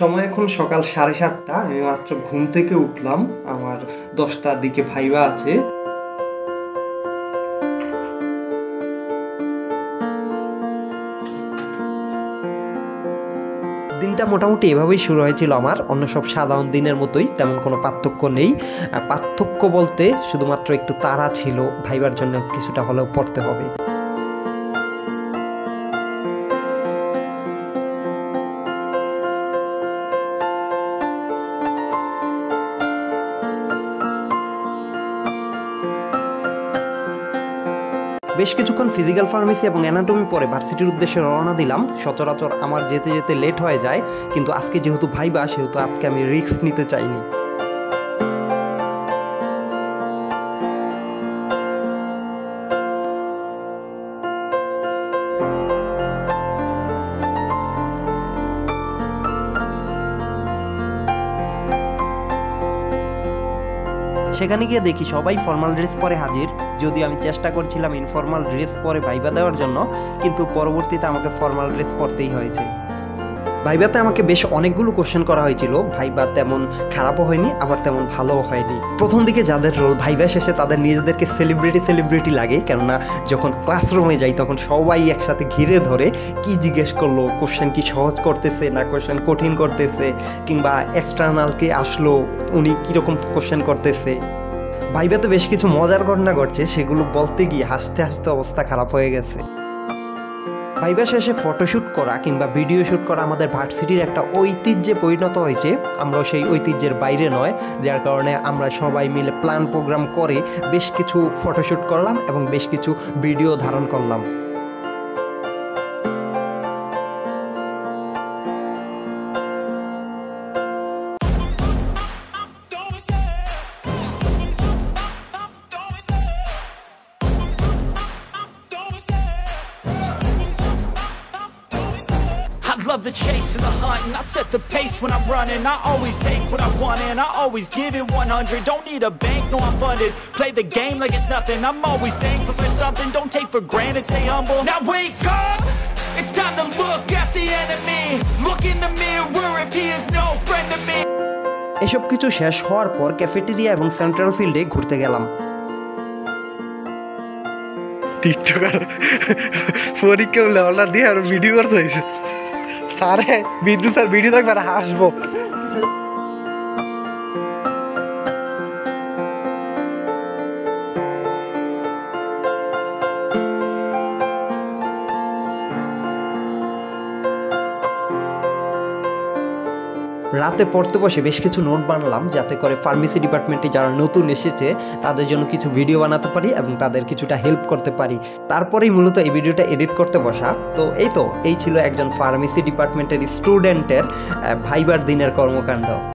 সময় এখন সকাল সাড়ে সাতটা, আমি মাত্র ঘুম থেকে উঠলাম, আমার দশটার দিকে ভাইবা আছে। দিনটা মোটামুটি এভাবেই শুরু হয়েছিল আমার, অন্য সব সাধারণ দিনের মতোই তেমন কোনো পার্থক্য নেই। পার্থক্য বলতে শুধুমাত্র একটু তাড়া ছিল, ভাইবার জন্য কিছুটা হলেও পড়তে হবে। বেশ কিছুক্ষণ ফিজিক্যাল ফার্মেসি এবং অ্যানাটমি পরে ভার্সিটির উদ্দেশ্যে রওনা দিলাম। সচরাচর আমার যেতে যেতে লেট হয়ে যায়, কিন্তু আজকে যেহেতু ভাইবা, সেহেতু আজকে আমি রিস্ক নিতে চাইনি। সেখানে গিয়ে দেখি সবাই ফর্মাল ড্রেস পরে হাজির। যদিও আমি চেষ্টা করছিলাম ইনফর্মাল ড্রেস পরে ভাইবা দেওয়ার জন্য, কিন্তু পরবর্তীতে আমাকে ফর্মাল ড্রেস পরতেই হয়েছে। ভাইবাতে আমাকে বেশ অনেকগুলো কোশ্চেন করা হয়েছিল। ভাইবা তেমন খারাপও হয়নি, আবার তেমন ভালোও হয়নি। প্রথম দিকে যাদের রোল ভাইবা শেষে তাদের নিজেদেরকে সেলিব্রিটি সেলিব্রিটি লাগে। কেননা যখন ক্লাসরুমে যাই, তখন সবাই একসাথে ঘিরে ধরে কি জিজ্ঞেস করল কোশ্চেন কি সহজ করতেছে না কোশ্চেন কঠিন করতেছে, কিংবা এক্সটার্নাল কে আসলো উনি কীরকম কোশ্চেন করতেছে। ভাইবাতে বেশ কিছু মজার ঘটনা ঘটছে, সেগুলো বলতে গিয়ে হাসতে হাসতে অবস্থা খারাপ হয়ে গেছে। ভাইবা শেষে ফটোশ্যুট করা কিংবা ভিডিও শ্যুট করা আমাদের ভার্সিটির একটা ঐতিহ্যে পরিণত হয়েছে। আমরা সেই ঐতিহ্যের বাইরে নয়, যার কারণে আমরা সবাই মিলে প্ল্যান প্রোগ্রাম করে বেশ কিছু ফটোশ্যুট করলাম এবং বেশ কিছু ভিডিও ধারণ করলাম। The chase and the hunt, and I set the pace when I'm running. I always take what I want, and I always give it 100. Don't need a bank, no, I'm funded. Play the game like it's nothing. I'm always thankful for something. Don't take for granted, stay humble. Now wake up! It's time to look at the enemy. Look in the mirror if he is no friend to me. এসব কিছু শেষ হওয়ার পর cafeteria এবং central ফিল্ডে ঘুরতে গেলাম TikToker পরীক্ষা লেওয়ালা দিয়ে আর ভিডিও করতে হয়েছে ಸಾರೇ ಬಿದ್ದು ಸರ್ ಬಿಡಿದಾಗ ಬರ ಹಾರಿಸ್ಬೋ রাতে পড়তে বসে বেশ কিছু নোট বানালাম যাতে করে ফার্মেসি ডিপার্টমেন্টে যারা নতুন এসেছে, তাদের জন্য কিছু ভিডিও বানাতে পারি এবং তাদের কিছুটা হেল্প করতে পারি। তারপরেই মূলত এই ভিডিওটা এডিট করতে বসা। তো এই তো, এই ছিল একজন ফার্মেসি ডিপার্টমেন্টের স্টুডেন্টের ভাইবার দিনের কর্মকাণ্ড।